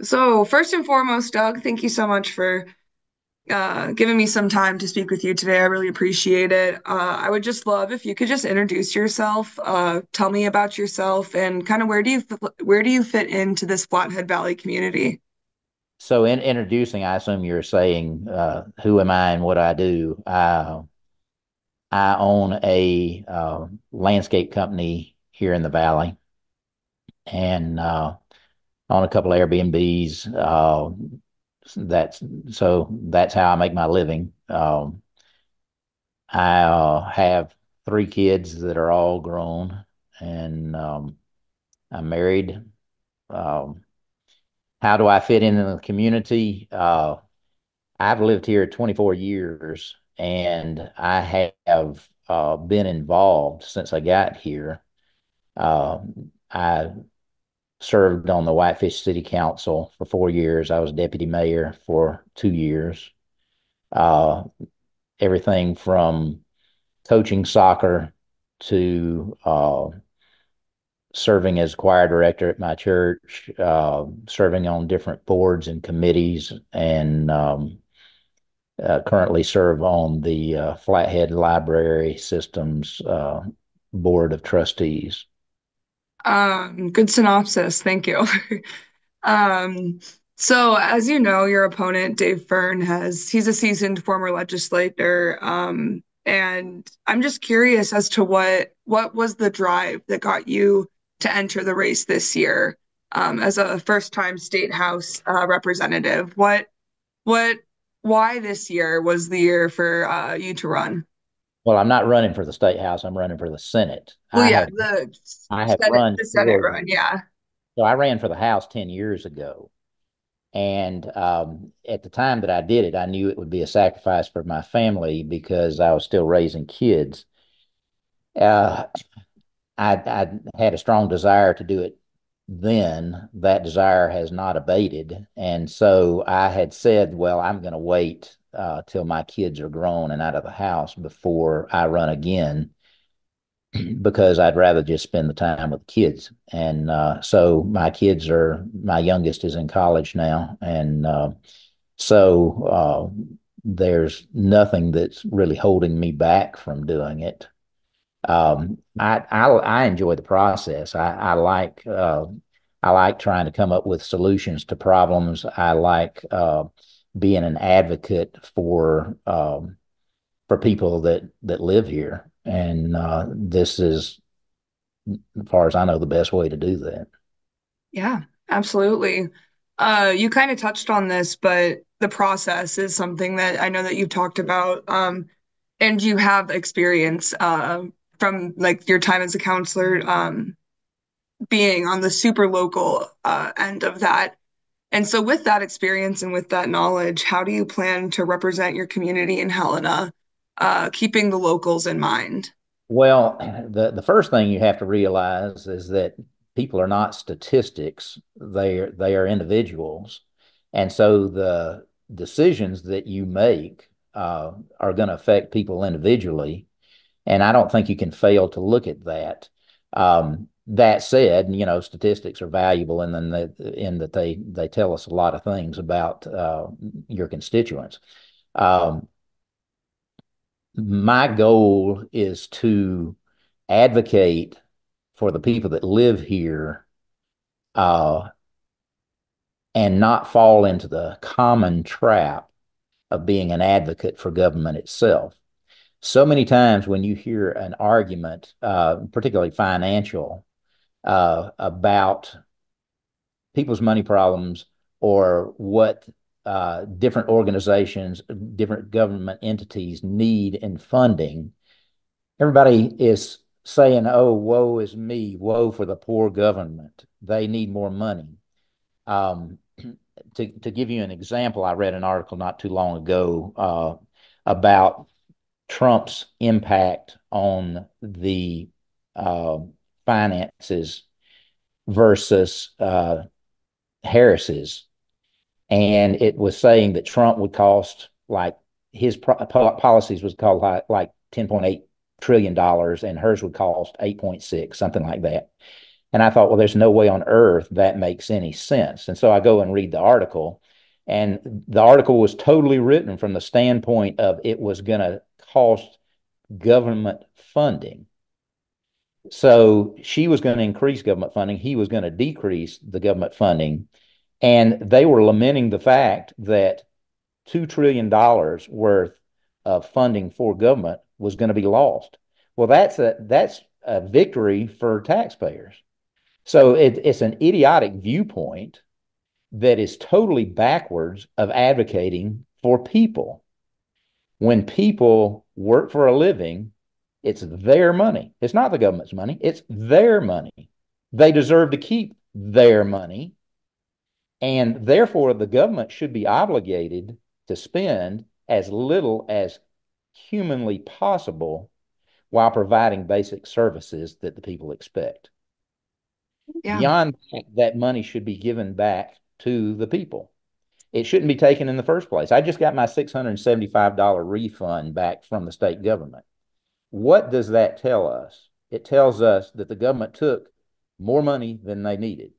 So, first and foremost, Doug, thank you so much for uh, giving me some time to speak with you today. I really appreciate it. Uh, I would just love if you could just introduce yourself, uh, tell me about yourself, and kind of where do you where do you fit into this Flathead Valley community? So, in introducing, I assume you're saying, uh, who am I and what I do? I, own a uh, landscape company here in the valley, and own a couple of Airbnbs. Uh, that's so that's how I make my living. Um, I uh, have three kids that are all grown, and um, I'm married. Um, how do I fit in the community? Uh, I've lived here 24 years, and I have uh, been involved since I got here. Uh, I served on the Whitefish City Council for four years. I was deputy mayor for two years. Uh, everything from coaching soccer to uh, serving as choir director at my church, uh, serving on different boards and committees, and um, uh, currently serve on the uh, Flathead Library Systems uh, Board of Trustees. Um, good synopsis. Thank you. Um, so as you know, your opponent, Dave Fern, has he's a seasoned former legislator. Um, and I'm just curious as to what what was the drive that got you to enter the race this year um, as a first-time state house uh, representative. What what why this year was the year for uh, you to run? Well, I'm not running for the state house. I'm running for the Senate. Well, I yeah, have the I have Senate, run the Senate run, yeah. so I ran for the House 10 years ago. And um, at the time that I did it, I knew it would be a sacrifice for my family because I was still raising kids. Uh, I, I had a strong desire to do it then. That desire has not abated. And so I had said, well, I'm going to wait uh, till my kids are grown and out of the house before I run again because I'd rather just spend the time with the kids. And uh, so my kids are, my youngest is in college now. And uh, so uh, there's nothing that's really holding me back from doing it. Um, I, I, I enjoy the process. I, I like uh, I like trying to come up with solutions to problems. I like uh, being an advocate for um, for people that that live here, and uh, this is, as far as I know, the best way to do that. Yeah, absolutely. Uh, you kind of touched on this, but the process is something that I know that you've talked about. Um, and you have experience uh, from like your time as a councilor, um, being on the super local uh, end of that. And so, with that experience and with that knowledge, how do you plan to represent your community in Helena, uh, keeping the locals in mind? Well, the the first thing you have to realize is that people are not statistics; they are they are individuals, and so the decisions that you make uh, are going to affect people individually. And I don't think you can fail to look at that. Um, that said, you know, statistics are valuable, and then in that they they tell us a lot of things about uh, your constituents. Um, my goal is to advocate for the people that live here uh, and not fall into the common trap of being an advocate for government itself. So many times when you hear an argument, uh, particularly financial, uh, about people's money problems or what uh, different organizations, different government entities need in funding, everybody is saying, oh, woe is me, woe for the poor government. They need more money. Um, to, to give you an example, I read an article not too long ago uh, about Trump's impact on the uh, finances versus uh, Harris's. And it was saying that Trump would cost like his pro- policies was called like, like $10.8 trillion and hers would cost 8.6, something like that. And I thought, well, there's no way on earth that makes any sense. And so I go and read the article, and the article was totally written from the standpoint of it was going to cost government funding. So she was going to increase government funding. He was going to decrease the government funding. And they were lamenting the fact that $2 trillion worth of funding for government was going to be lost. Well, that's a, that's a victory for taxpayers. So it, it's an idiotic viewpoint that is totally backwards of advocating for people. When people work for a living, it's their money. It's not the government's money, it's their money. They deserve to keep their money. And therefore, the government should be obligated to spend as little as humanly possible while providing basic services that the people expect. Yeah. Beyond that, that money should be given back to the people. It shouldn't be taken in the first place. I just got my $675 refund back from the state government. What does that tell us? It tells us that the government took more money than they needed.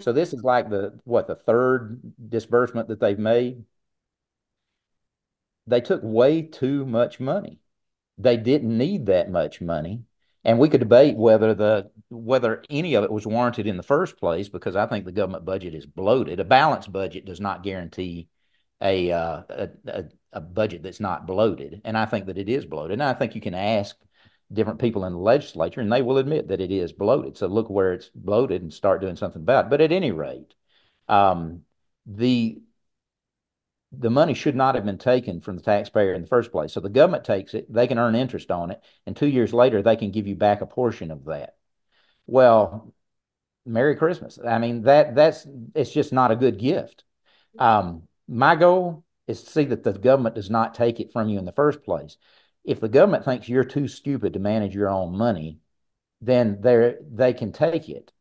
So this is like the what the third disbursement that they've made. They took way too much money. They didn't need that much money. And we could debate whether the whether any of it was warranted in the first place, because I think the government budget is bloated. A balanced budget does not guarantee a, uh, a, a, a budget that's not bloated, and I think that it is bloated. And I think you can ask different people in the legislature, and they will admit that it is bloated. So look where it's bloated and start doing something about it. But at any rate, um, the the money should not have been taken from the taxpayer in the first place. So the government takes it, they can earn interest on it, and two years later they can give you back a portion of that. Well, Merry Christmas. I mean that that's it's just not a good gift. Um, my goal is to see that the government does not take it from you in the first place. If the government thinks you're too stupid to manage your own money, then they they can take it.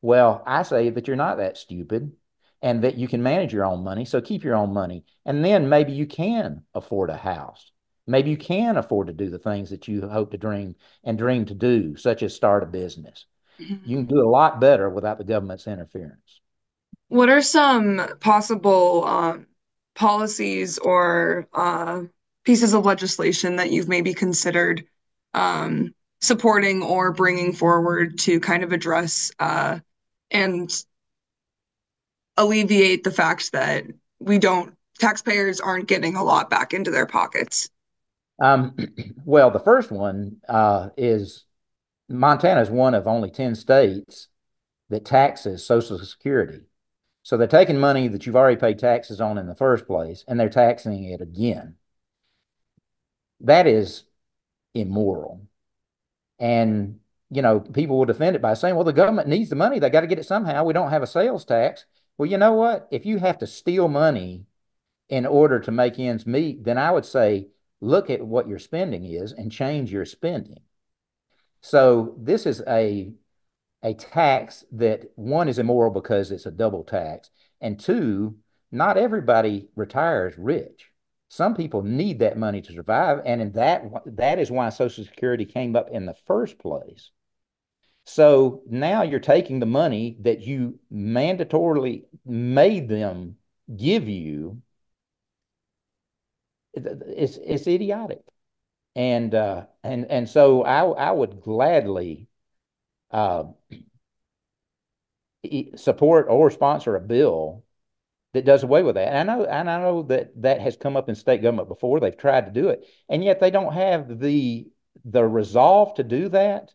Well, I say that you're not that stupid and that you can manage your own money. So keep your own money. And then maybe you can afford a house. Maybe you can afford to do the things that you hope to dream and dream to do, such as start a business. Mm-hmm. You can do a lot better without the government's interference. What are some possible um, policies or uh, pieces of legislation that you've maybe considered um, supporting or bringing forward to kind of address uh, and alleviate the fact that we don't taxpayers aren't getting a lot back into their pockets? Um, well, the first one uh, is Montana is one of only 10 states that taxes Social Security. So they're taking money that you've already paid taxes on in the first place and they're taxing it again. That is immoral. And, you know, people will defend it by saying, well, the government needs the money. They got to get it somehow. We don't have a sales tax. Well, you know what? If you have to steal money in order to make ends meet, then I would say look at what your spending is and change your spending. So this is a a tax that one is immoral because it's a double tax, and two, not everybody retires rich. Some people need that money to survive, and in that that is why Social Security came up in the first place. So now you're taking the money that you mandatorily made them give you. It's it's idiotic, and uh, and and so I I would gladly uh, support or sponsor a bill that does away with that. And I know and I know that that has come up in state government before. They've tried to do it, and yet they don't have the the resolve to do that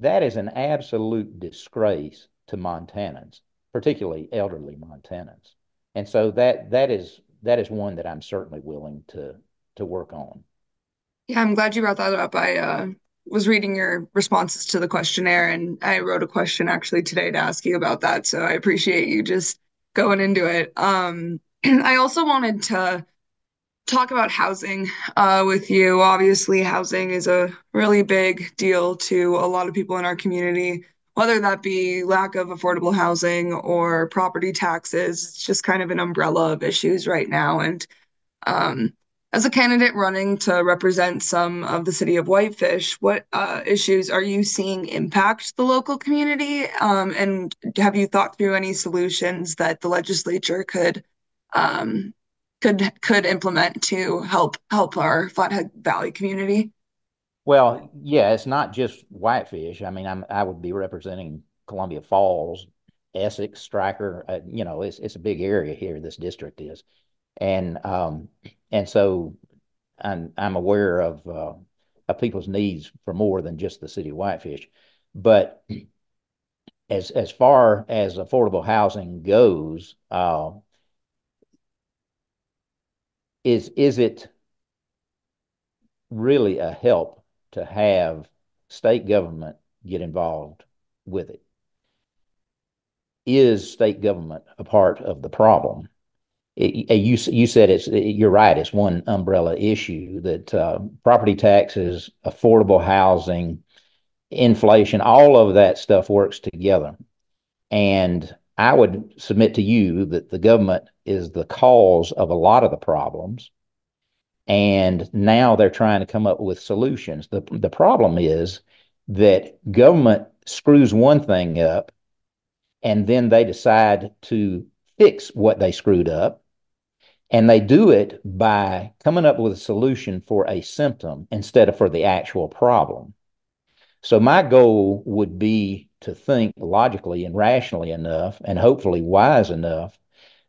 that is an absolute disgrace to Montanans, particularly elderly Montanans. And so that that is that is one that I'm certainly willing to to work on. Yeah, I'm glad you brought that up. I uh, was reading your responses to the questionnaire, and I wrote a question actually today to ask you about that. So I appreciate you just going into it. Um, I also wanted to talk about housing uh, with you. Obviously, housing is a really big deal to a lot of people in our community, whether that be lack of affordable housing or property taxes. It's just kind of an umbrella of issues right now. And um, As a candidate running to represent some of the city of Whitefish, what uh, issues are you seeing impact the local community? Um, and have you thought through any solutions that the legislature could um, could could implement to help help our Flathead Valley community? Well, yeah, it's not just Whitefish. I mean, I'm I would be representing Columbia Falls, Essex, Stryker. Uh, you know, it's it's a big area here. This district is, and um, and so I'm I'm aware of uh, of people's needs for more than just the city of Whitefish, but as as far as affordable housing goes, uh, is is it really a help to have state government get involved with it? Is state government a part of the problem? It, you you said it's you're right. It's one umbrella issue that uh, property taxes, affordable housing, inflation, all of that stuff works together. And I would submit to you that the government is the cause of a lot of the problems. And now they're trying to come up with solutions. The, the problem is that government screws one thing up and then they decide to fix what they screwed up. And they do it by coming up with a solution for a symptom instead of for the actual problem. So my goal would be to think logically and rationally enough, and hopefully wise enough,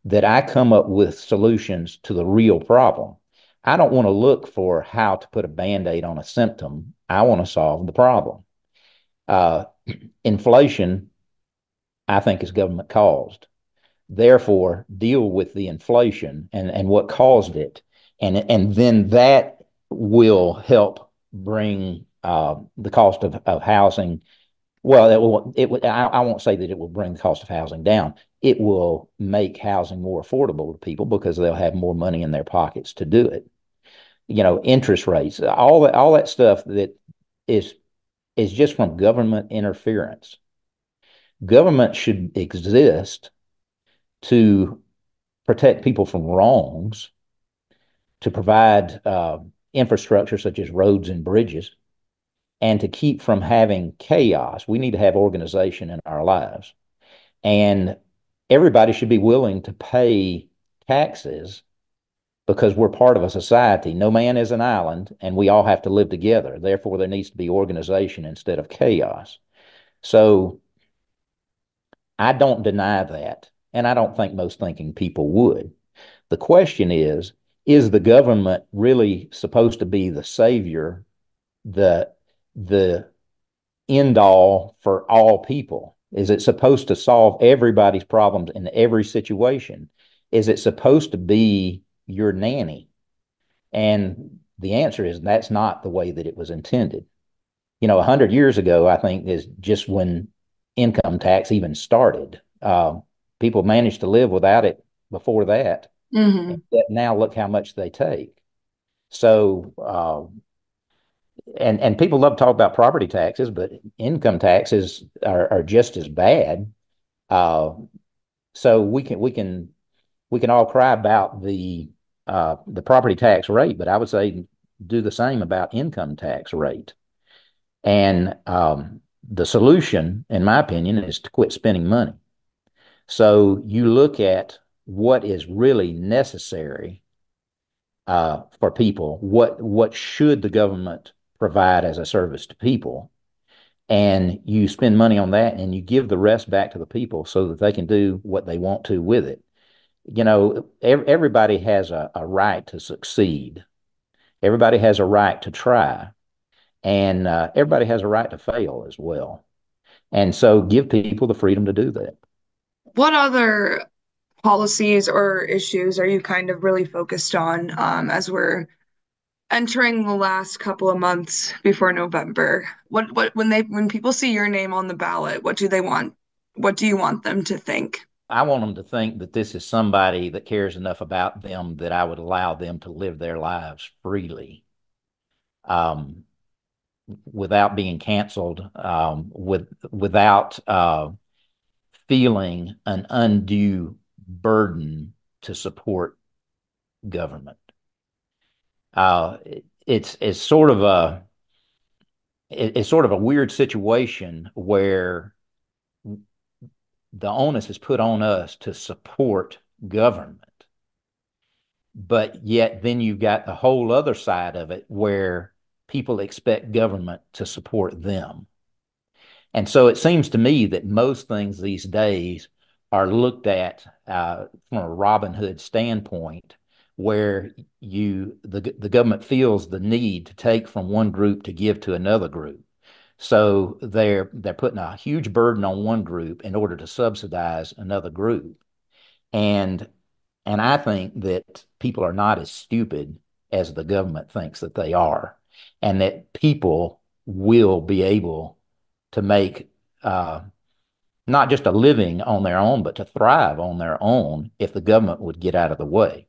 that I come up with solutions to the real problem. I don't want to look for how to put a band aid on a symptom. I want to solve the problem. Uh, inflation, I think, is government caused. Therefore, deal with the inflation and, and what caused it. And, and then that will help bring uh, the cost of, of housing. Well, it will. It would. I, I won't say that it will bring the cost of housing down. It will make housing more affordable to people because they'll have more money in their pockets to do it. You know, interest rates, all that, all that stuff that is is just from government interference. Government should exist to protect people from wrongs, to provide uh, infrastructure such as roads and bridges, and to keep from having chaos, we need to have organization in our lives. And everybody should be willing to pay taxes because we're part of a society. No man is an island, and we all have to live together. Therefore, there needs to be organization instead of chaos. So I don't deny that, and I don't think most thinking people would. The question is is the government really supposed to be the savior, the the end all for all people? Is it supposed to solve everybody's problems in every situation? Is it supposed to be your nanny? And the answer is that's not the way that it was intended. You know, a hundred years ago, I think is just when income tax even started. Uh, people managed to live without it before that. Mm-hmm. Now look how much they take. So uh, and and people love to talk about property taxes, but income taxes are, are just as bad. Uh, so we can we can we can all cry about the uh, the property tax rate, but I would say do the same about income tax rate. And um, the solution, in my opinion, is to quit spending money. So you look at what is really necessary uh, for people. What what should the government provide as a service to people. And you spend money on that and you give the rest back to the people so that they can do what they want to with it. You know, everybody has a, a right to succeed. Everybody has a right to try. And uh, everybody has a right to fail as well. And so give people the freedom to do that. What other policies or issues are you kind of really focused on um, as we're entering the last couple of months before November, what what when they when people see your name on the ballot, what do they want? What do you want them to think? I want them to think that this is somebody that cares enough about them that I would allow them to live their lives freely, um, without being canceled, um, with without uh, feeling an undue burden to support government uh, it's it's sort of a it's sort of a weird situation where the onus is put on us to support government. But yet, then you've got the whole other side of it where people expect government to support them. And so it seems to me that most things these days are looked at uh, from a Robin Hood standpoint, where you the the government feels the need to take from one group to give to another group. So they're they're putting a huge burden on one group in order to subsidize another group. And and I think that people are not as stupid as the government thinks that they are, and that people will be able to make uh, not just a living on their own, but to thrive on their own if the government would get out of the way.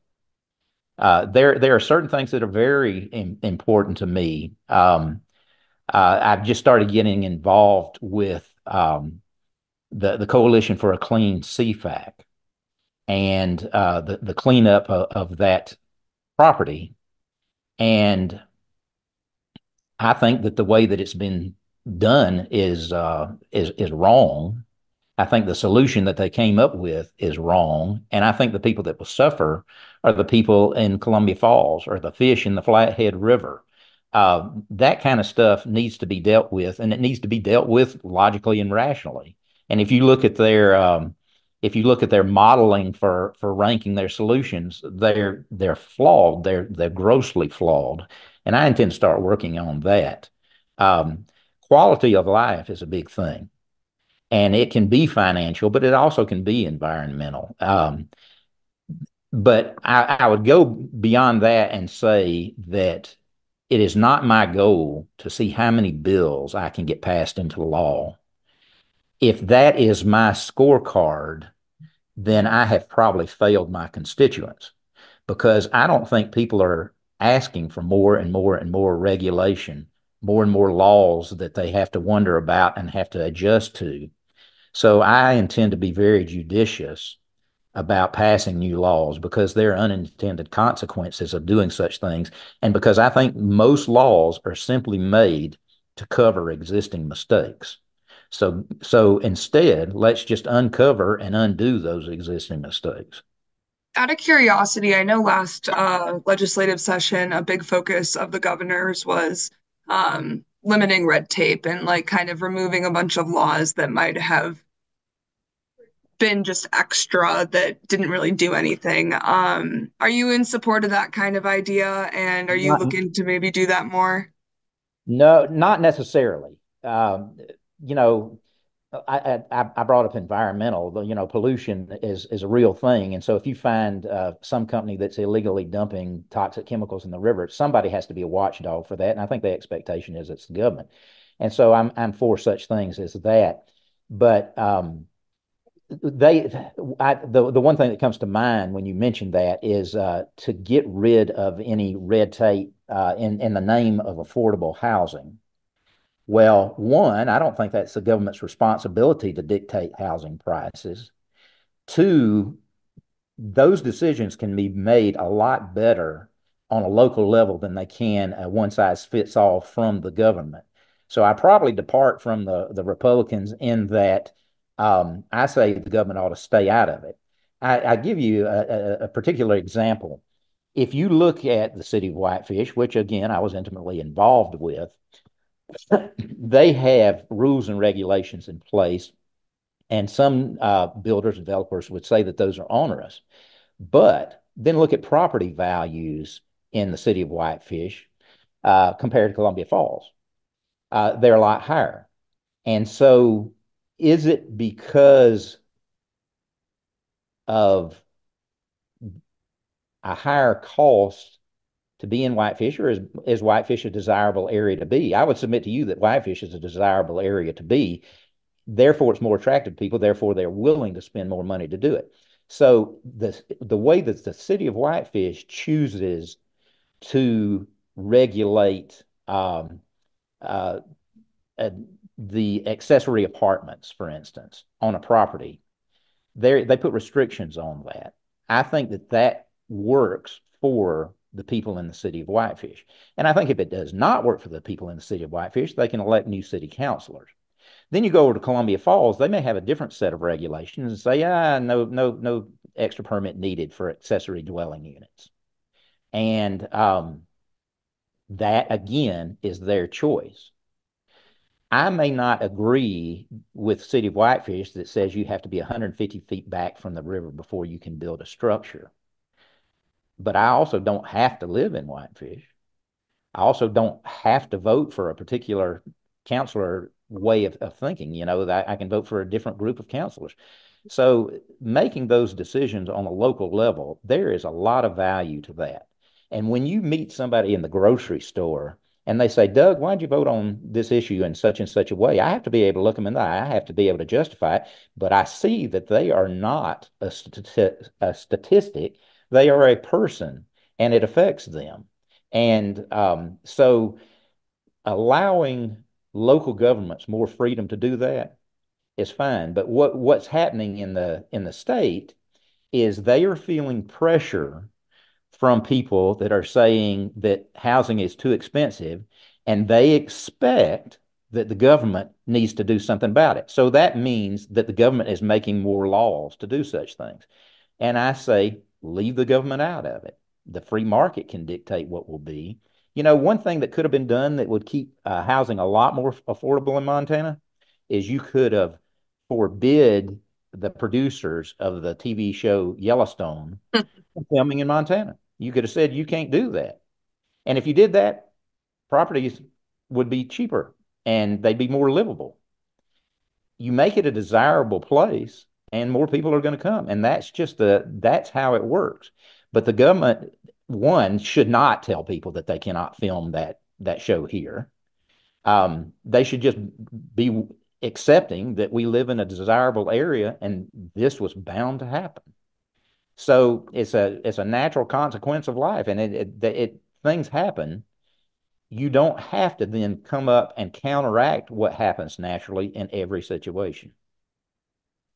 Uh, there, there are certain things that are very in, important to me. Um, uh, I've just started getting involved with um, the the Coalition for a Clean CFAC and uh, the the cleanup of, of that property. And I think that the way that it's been done is uh, is is wrong. I think the solution that they came up with is wrong, and I think the people that will suffer are the people in Columbia Falls or the fish in the Flathead River. Uh, that kind of stuff needs to be dealt with, and it needs to be dealt with logically and rationally. And if you look at their um, if you look at their modeling for for ranking their solutions, they're they're flawed. They're they're grossly flawed, and I intend to start working on that. Um, quality of life is a big thing. And it can be financial, but it also can be environmental. Um, but I, I would go beyond that and say that it is not my goal to see how many bills I can get passed into law. If that is my scorecard, then I have probably failed my constituents because I don't think people are asking for more and more and more regulation more and more laws that they have to wonder about and have to adjust to. So I intend to be very judicious about passing new laws because there are unintended consequences of doing such things. And because I think most laws are simply made to cover existing mistakes. So, so instead, let's just uncover and undo those existing mistakes. Out of curiosity, I know last uh, legislative session, a big focus of the governors was um, limiting red tape and like kind of removing a bunch of laws that might have been just extra that didn't really do anything. Um, are you in support of that kind of idea and are you not, looking to maybe do that more? No, not necessarily. Um, you know, I, I, I brought up environmental. You know, pollution is is a real thing, and so if you find uh, some company that's illegally dumping toxic chemicals in the river, somebody has to be a watchdog for that. And I think the expectation is it's the government, and so I'm I'm for such things as that. But um, they, I, the the one thing that comes to mind when you mention that is uh, to get rid of any red tape uh, in in the name of affordable housing. Well, one, I don't think that's the government's responsibility to dictate housing prices. Two, those decisions can be made a lot better on a local level than they can a one size fits all from the government. So I probably depart from the, the Republicans in that um, I say the government ought to stay out of it. I, I give you a, a, a particular example. If you look at the city of Whitefish, which again I was intimately involved with, they have rules and regulations in place, and some uh, builders and developers would say that those are onerous. But then look at property values in the city of Whitefish uh, compared to Columbia Falls. Uh, they're a lot higher. And so, is it because of a higher cost to be in Whitefish, or is, is Whitefish a desirable area to be? I would submit to you that Whitefish is a desirable area to be. Therefore, it's more attractive to people. Therefore, they're willing to spend more money to do it. So the the way that the city of Whitefish chooses to regulate um, uh, uh, the accessory apartments, for instance, on a property, they they put restrictions on that. I think that that works for the people in the city of Whitefish. And I think if it does not work for the people in the city of Whitefish, they can elect new city councilors. Then you go over to Columbia Falls, they may have a different set of regulations and say, ah, no, no, no extra permit needed for accessory dwelling units. And um, that again is their choice. I may not agree with City of Whitefish that says you have to be 150 feet back from the river before you can build a structure. But I also don't have to live in Whitefish. I also don't have to vote for a particular councilor way of, of thinking. You know, that I can vote for a different group of councilors. So making those decisions on a local level, there is a lot of value to that. And when you meet somebody in the grocery store and they say, Doug, why'd you vote on this issue in such and such a way? I have to be able to look them in the eye. I have to be able to justify it. But I see that they are not a, stati- a statistic, they are a person and it affects them. And um, so allowing local governments more freedom to do that is fine. But what, what's happening in the in the state is they are feeling pressure from people that are saying that housing is too expensive and they expect that the government needs to do something about it. So that means that the government is making more laws to do such things. And I say, leave the government out of it. The free market can dictate what will be. You know, one thing that could have been done that would keep uh, housing a lot more affordable in Montana is you could have forbid the producers of the TV show Yellowstone filming in Montana. You could have said you can't do that. And if you did that, properties would be cheaper and they'd be more livable. You make it a desirable place and more people are going to come. And that's just the that's how it works. But the government one should not tell people that they cannot film that that show here. Um, they should just be accepting that we live in a desirable area and this was bound to happen. So it's a it's a natural consequence of life, and it, it, it things happen. You don't have to then come up and counteract what happens naturally in every situation.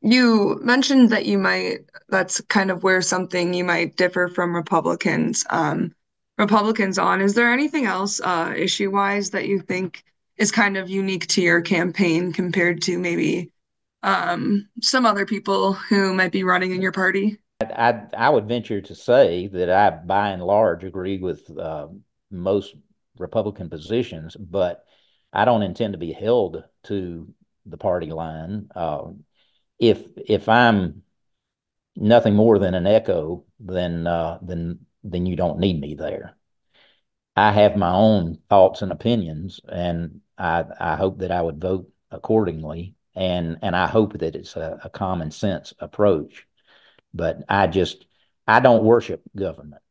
You mentioned that you might, that's kind of where something you might differ from Republicans, um, Republicans on. Is there anything else, uh, issue-wise that you think is kind of unique to your campaign compared to maybe, um, some other people who might be running in your party? I, I would venture to say that I, by and large, agree with uh, most Republican positions, but I don't intend to be held to the party line. Uh, if if I'm nothing more than an echo, then uh, then then you don't need me there. I have my own thoughts and opinions, and I I hope that I would vote accordingly, and and I hope that it's a, a common sense approach but I just I don't worship government,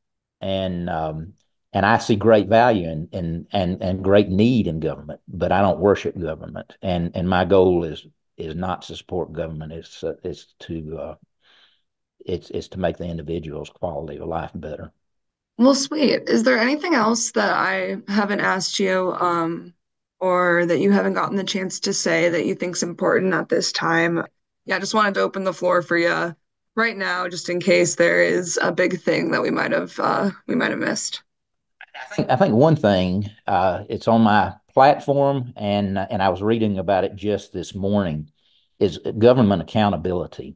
and um, and I see great value in, in and and great need in government, but I don't worship government, and and my goal is is not to support government. It's uh, it's to uh, it's it's to make the individual's quality of life better. Well, sweet. Is there anything else that I haven't asked you, um, or that you haven't gotten the chance to say that you think's important at this time? Yeah, I just wanted to open the floor for you right now, just in case there is a big thing that we might have uh, we might have missed. I think I think one thing uh, it's on my platform, and and I was reading about it just this morning, is government accountability.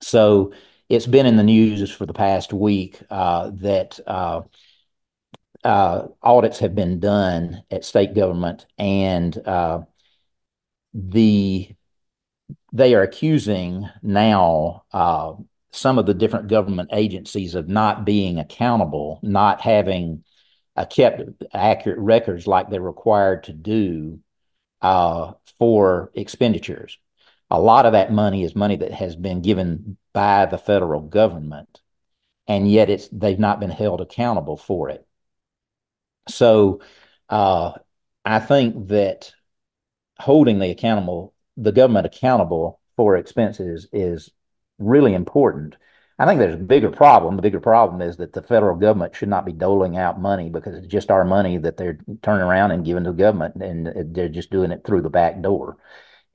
So it's been in the news for the past week uh, that uh, uh, audits have been done at state government, and uh, the they are accusing now uh, some of the different government agencies of not being accountable, not having uh, kept accurate records like they're required to do uh, for expenditures. A lot of that money is money that has been given by the federal government, and yet it's they've not been held accountable for it. So uh, I think that holding the accountable the government accountable for expenses is really important. I think there's a bigger problem. The bigger problem is that the federal government should not be doling out money because it's just our money that they're turning around and giving to the government, and they're just doing it through the back door.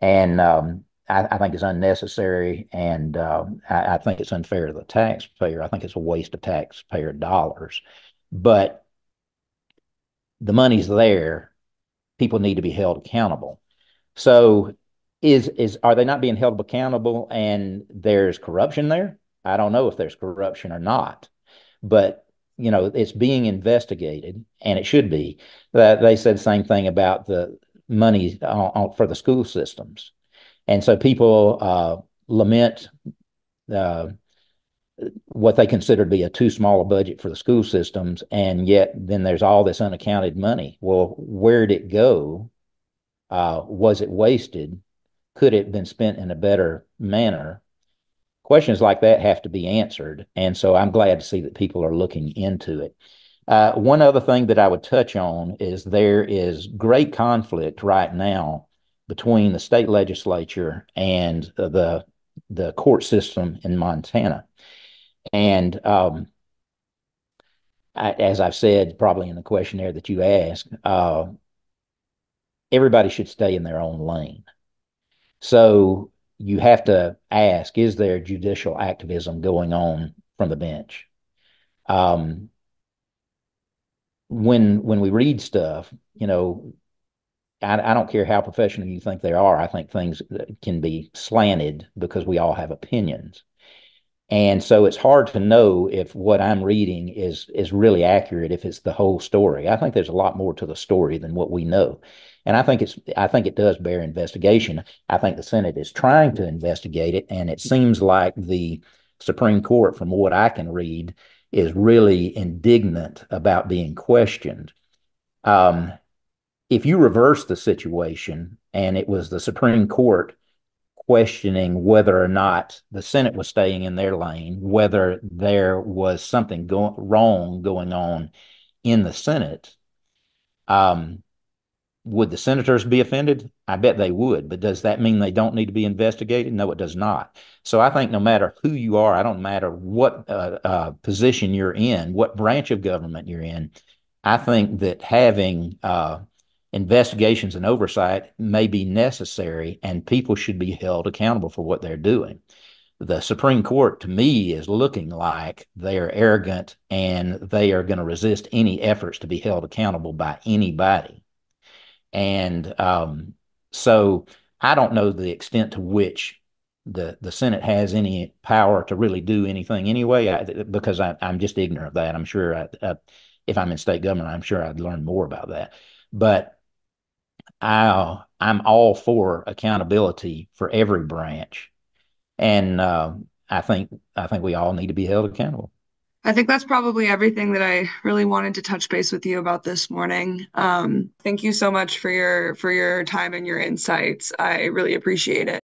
And um, I, I, think it's unnecessary, and uh, I, I, think it's unfair to the taxpayer. I think it's a waste of taxpayer dollars. But the money's there. People need to be held accountable. So, is is are they not being held accountable? And there's corruption there. I don't know if there's corruption or not, but you know it's being investigated, and it should be. That they said the same thing about the money on, on, for the school systems and so people uh, lament uh, what they consider to be a too small a budget for the school systems, and yet then there's all this unaccounted money. Well, where did it go? Uh, was it wasted? Could it have been spent in a better manner? Questions like that have to be answered, and so I'm glad to see that people are looking into it. Uh, one other thing that I would touch on is there is great conflict right now between the state legislature and the the court system in Montana. And um, I, as I've said, probably in the questionnaire that you asked, uh, everybody should stay in their own lane. So you have to ask: Is there judicial activism going on from the bench? Um, when when we read stuff, you know, I, I, don't care how professional you think they are. I think things can be slanted because we all have opinions. And so it's hard to know if what I'm reading is is really accurate, if it's the whole story. I think there's a lot more to the story than what we know. And I think it's I think it does bear investigation. I think the Senate is trying to investigate it, and it seems like the Supreme Court, from what I can read, is really indignant about being questioned. Um, if you reverse the situation and it was the Supreme Court questioning whether or not the Senate was staying in their lane, whether there was something go- wrong going on in the Senate, um, would the senators be offended? I bet they would. But does that mean they don't need to be investigated? No, it does not. So I think no matter who you are, I don't matter what uh, uh, position you're in, what branch of government you're in, I think that having uh, investigations and oversight may be necessary, and people should be held accountable for what they're doing. The Supreme Court, to me, is looking like they are arrogant and they are going to resist any efforts to be held accountable by anybody. And um, so I don't know the extent to which the the Senate has any power to really do anything anyway, I, because I, am just ignorant of that. I'm sure I, if I'm in state government, I'm sure I'd learn more about that. But I I'm all for accountability for every branch, and uh, I think I think we all need to be held accountable. I think that's probably everything that I really wanted to touch base with you about this morning. Um, thank you so much for your for your time and your insights. I really appreciate it.